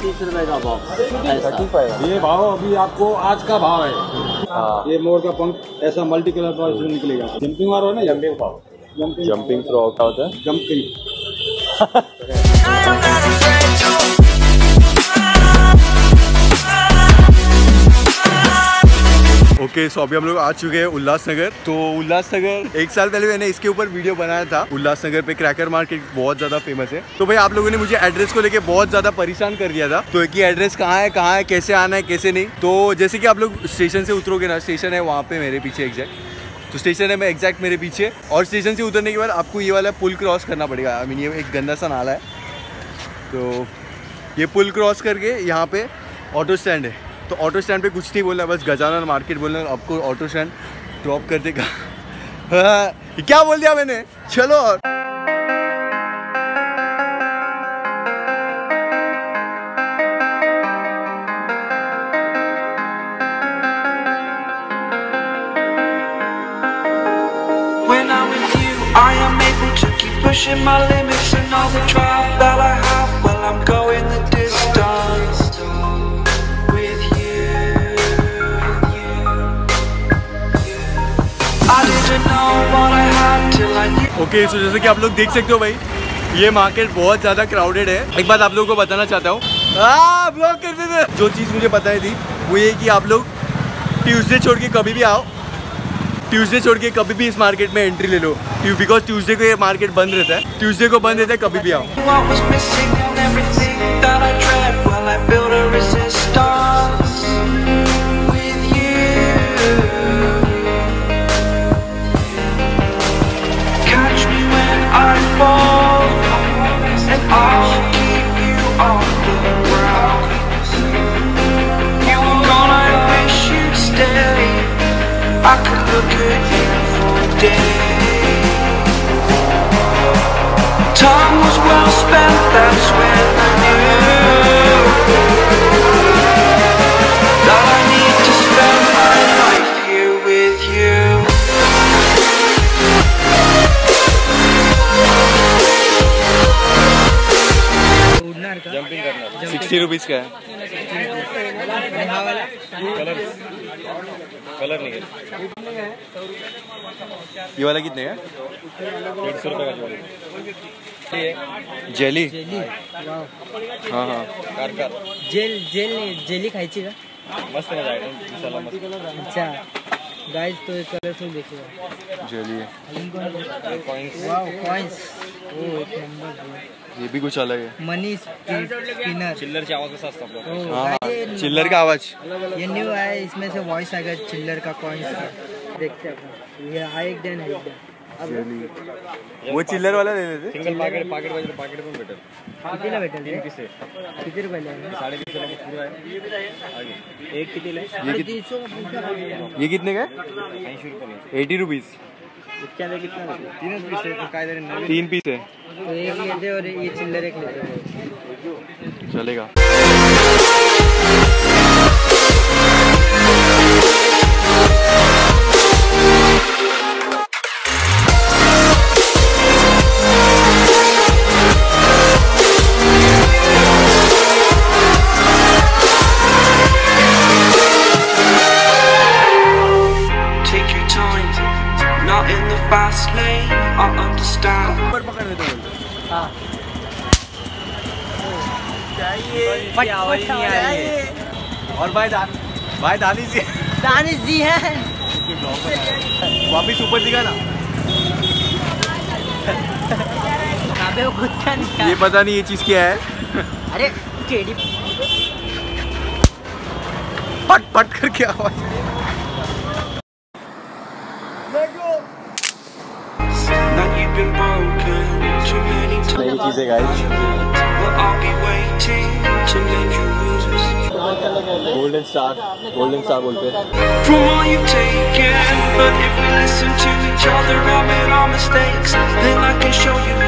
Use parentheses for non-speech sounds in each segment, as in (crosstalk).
पैंतीस रुपए का बॉक्स ऐसा थर्टी फाइव। ये भाव अभी आपको आज का भाव है। हाँ। ये मोर का पंख ऐसा मल्टी कलर का इसमें निकलेगा। जंपिंग वाला है ना? जंपिंग पाव जंपिंग जंपिंग फ्रॉक क्या होता है। जंपिंग (laughs) ओके सो अभी हम लोग आ चुके हैं उल्लासनगर। तो उल्लासनगर एक साल पहले मैंने इसके ऊपर वीडियो बनाया था उल्लासनगर पे क्रैकर मार्केट बहुत ज़्यादा फ़ेमस है। तो भाई आप लोगों ने मुझे एड्रेस को लेके बहुत ज़्यादा परेशान कर दिया था। तो कि एड्रेस कहाँ है कहाँ है कैसे आना है कैसे नहीं। तो जैसे कि आप लोग स्टेशन से उतरोगे ना स्टेशन है वहाँ पे मेरे पीछे एग्जैक्ट तो स्टेशन है मैं एग्जैक्ट मेरे पीछे। और स्टेशन से उतरने के बाद आपको ये वाला पुल क्रॉस करना पड़ेगा। आई मीन ये एक गंदा सा नाला है। तो ये पुल क्रॉस करके यहाँ पे ऑटो स्टैंड है। तो ऑटो स्टैंड पे कुछ नहीं बोलना बस गजानन मार्केट बोलना आपको ऑटो स्टैंड ड्रॉप कर देगा हाँ, क्या बोल दिया मैंने चलो और pushing my limits and all the drive that I have. Okay so जैसे कि आप लोग देख सकते हो भाई ये मार्केट बहुत ज़्यादा क्राउडेड है। एक बात आप लोगों को बताना चाहता हूँ। हाँ, ब्लॉक कर देते जो चीज़ मुझे बताई थी वो ये कि आप लोग ट्यूसडे छोड़ के कभी भी आओ। ट्यूसडे छोड़ के कभी भी इस मार्केट में एंट्री ले लो। बिकॉज़ ट्यूसडे को ये मार्केट बंद रहता है। ट्यूसडे को बंद रहता है कभी भी आओ। What was missing and everything that I dread? Well, I built a resistance. I could look at you for days. Time was well spent, that's when I knew That I need to spend my life here with you sixty rupees का है colour नहीं है। ये वाला कितने का? डेढ़ सौ रुपये का जेली? हाँ हाँ। कार कार। जेल जेल जेली खायची का मस्त मज़ा आहे अच्छा। गाइस तो एक कलरफुल देखिएगा जेली है। अजून कोण कॉइन्स वाव कॉइन्स ओ एक नंबर ये भी कुछ अलग है। Money spinner. चिल्लरची आवाज़ कसा असतो आपला ओ हाँ हाँ चिल्लर का आवाज़। ये न्यू है इसमें से वॉइस आएगा चिल्लर का कॉइन्स देखते हैं ये हा एक डन है वो चिल्लर वाला ले लेते सिंगल पाकिट पाकिट पाहिजे पाकिट पण भेटेल कितीला भेटेल तीन पीस आहे किती रुपयाला आहे साडेतीनशे रुपये पुरं आगे। एक का पुढचा काय? ये कितने का है? ऐंशी रुपये एटी रुपीज़। अंदर कितना पीस नवीन तीन पीस है। तो एक लेते और ये चिल्लर एक लेते चलेगा। Fast lane I understand. ऊपर पकड़ देते बोलते आवाज़ नहीं आ रही है। और भाई दान भाई दानी जी दानिश जी हैं। वापिस ऊपर दिखा ना। अबे वो खुद का निकाल ये पता नहीं ये चीज़ क्या है। अरे टेडी पट पट करके आवाज़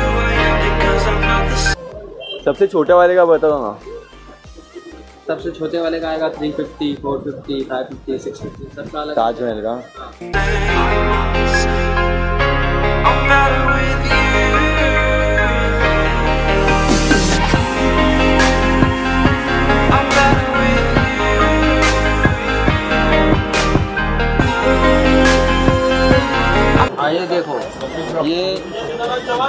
who I am Because I'm not the same सबसे छोटे वाले का बताओ ना। सबसे छोटे वाले का आएगा three fifty four fifty five fifty six fifty सबका अलग ताजमहल का। हाँ, ये देखो ये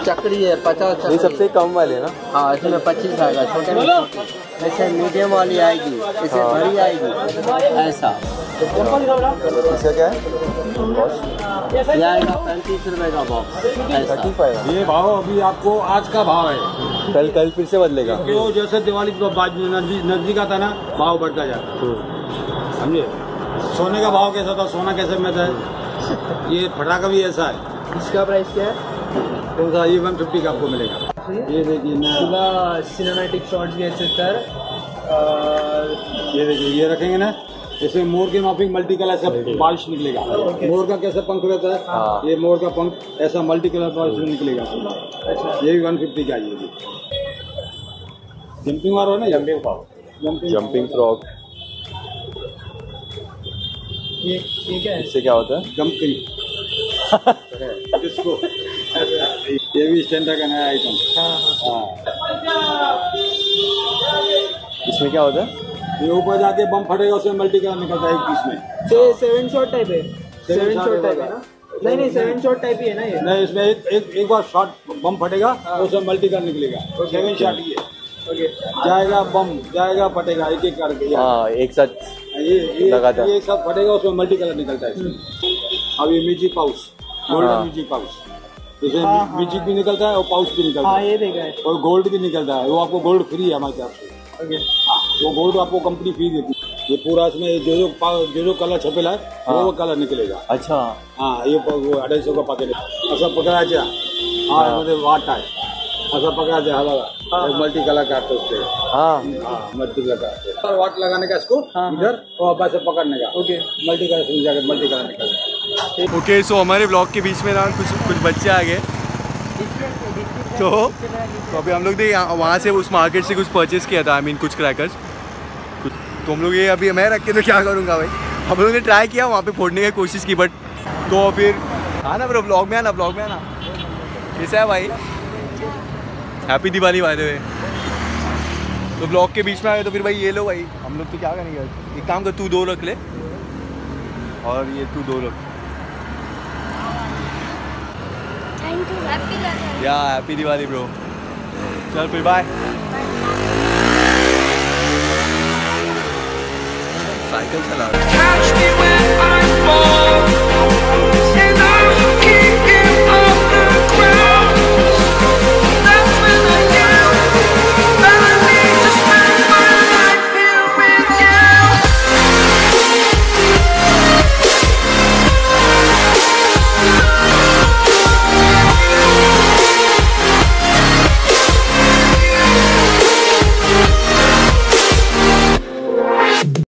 चक्री है पचास ये सबसे कम वाले ना? हाँ इसमें पच्चीस आएगा छोटे ऐसे मीडियम वाली आएगी इसे हाँ। बड़ी आएगी ऐसा। इसका क्या है? ये आएगा पैंतीस रुपए का बॉक्स ऐसा। ये भाव अभी आपको आज का भाव है। कल कल फिर से बदलेगा। तो जैसे दिवाली नज़दीक नज़दीक आता ना भाव बढ़ता जाता हम्म। समझे? सोने का भाव कैसा था सोना कैसे में था? ये फटाखा भी ऐसा है। इसका प्राइस क्या है? कौन सा? ये वन फिफ्टी का आपको मिलेगा। ये देखिए ना सिनेमैटिक शॉट्स भी अच्छे सर ये देखिए ये रखेंगे ना? जैसे मोर की माफिंग मल्टी कलर ऐसा बारिश निकलेगा। मोर का कैसा पंख रहता है? हाँ। ये मोर का पंख ऐसा मल्टी कलर बारिश निकलेगा। ये भी वन फिफ्टी का है ये भी। जंपिंग वाला हो ना जंपिंग जंपिंग जंपिंग फ्रॉक ये ये क्या है? इससे क्या होता है? जंपिंग (laughs) इसको ये भी स्टैंडर्ड का नया आइटम हाँ हाँ। हाँ। इसमें क्या होता है? ये ऊपर जाके बम फटेगा उसमें मल्टी कलर निकलता है एक पीस में। ये सेवन शॉट टाइप है। सेवन शॉट टाइप है है। ना? नहीं नहीं सेवन शॉट टाइप ही है ना ये। नहीं इसमें एक एक, एक बार शॉट बम फटेगा तो उसमें मल्टी कलर निकलेगा। सेवन शॉट ही है। ओके जाएगा बम जाएगा फटेगा एक एक करके हाँ एक साथ ये ये लगातार। ये सब फटेगा उसमें मल्टी कलर निकलता है अब ये म्यूज़िक पाउच गोल्डन हाँ। म्यूज़िक पाउच इसमें हाँ, हाँ, म्यूज़िक भी निकलता है और पाउस भी निकलता हाँ है। ये देखा है। और गोल्ड भी निकलता है। वो आपको गोल्ड फ्री है हमारे तरफ़ से हाँ, वो गोल्ड आपको कंपनी फ्री देती है। ये पूरा इसमें जो जो जो जो कलर छपेला है वो हाँ। वो कलर निकलेगा। अच्छा। हाँ ये अढ़ाई सौ का पैकेट है। असं पकडायच्या हा यामध्ये वाट आहे असं पकडायचं हा बघा मल्टी कलर काटतो उससे हाँ। हाँ। मल्टी कलर काटतो वाट लगाने का इसको? हाँ, इधर और वापस से पकड़ने का। ओके। मल्टी कलर से जाकर मल्टी कलर निकलता है ओके सो हमारे ब्लॉग के बीच में ना कुछ कुछ बच्चे आ गए। तो तो अभी हम लोग ने वहाँ से उस मार्केट से कुछ परचेज किया था आई मीन कुछ क्रैकर्स कुछ तो हम लोग ये अभी मैं रख के तो क्या करूँगा भाई? हम लोग ने ट्राई किया, वहाँ पे फोड़ने की कोशिश की बट तो फिर आना ब्रो ब्लॉग में आना ब्लॉग में आना। कैसा है भाई? हैप्पी दिवाली भाई वे तो ब्लॉग के बीच में आ गए तो फिर भाई ये लो भाई, हम लोग तो क्या करेंगे? एक काम कर, तू दो रख ले। और ये तू दो रख। यू या हैप्पी दिवाली ब्रो चल फिर बाय साइकिल चला रहा है।